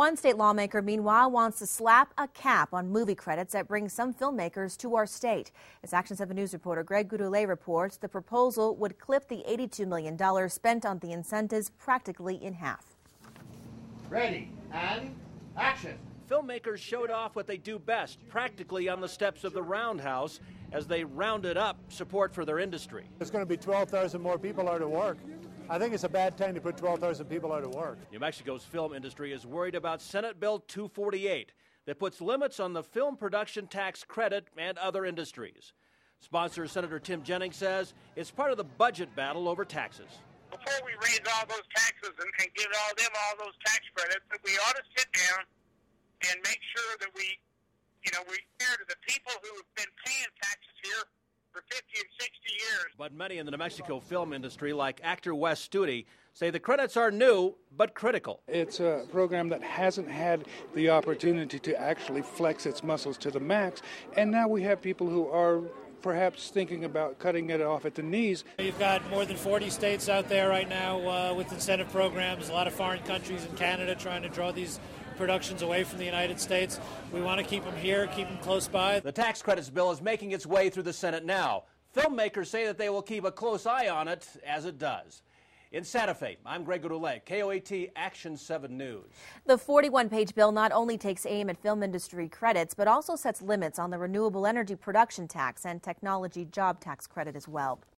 One state lawmaker, meanwhile, wants to slap a cap on movie credits that brings some filmmakers to our state. As Action 7 News reporter Greg Gouroulet reports, the proposal would clip the $82 million spent on the incentives practically in half. Ready and action. Filmmakers showed off what they do best, practically on the steps of the Roundhouse, as they rounded up support for their industry. There's going to be 12,000 more people out of work. I think it's a bad time to put 12,000 people out of work. New Mexico's film industry is worried about Senate Bill 248 that puts limits on the film production tax credit and other industries. Sponsor Senator Tim Jennings says it's part of the budget battle over taxes. Before we raise all those taxes and, and give all them all those tax credits, we ought to sit down and make sure that we, you know, we fair to the people who have been paying taxes here for 50 and 60 years. But many in the New Mexico film industry, like actor Wes Studi, say the credits are new but critical. It's a program that hasn't had the opportunity to actually flex its muscles to the max, and now we have people who are perhaps thinking about cutting it off at the knees. You've got more than 40 states out there right now uh, with incentive programs, a lot of foreign countries in Canada trying to draw these productions away from the United States. We want to keep them here, keep them close by. The tax credits bill is making its way through the Senate now. Filmmakers say that they will keep a close eye on it as it does. In Santa Fe, I'm Greg Gouroulet, KOAT Action 7 News. The 41 page bill not only takes aim at film industry credits, but also sets limits on the renewable energy production tax and technology job tax credit as well.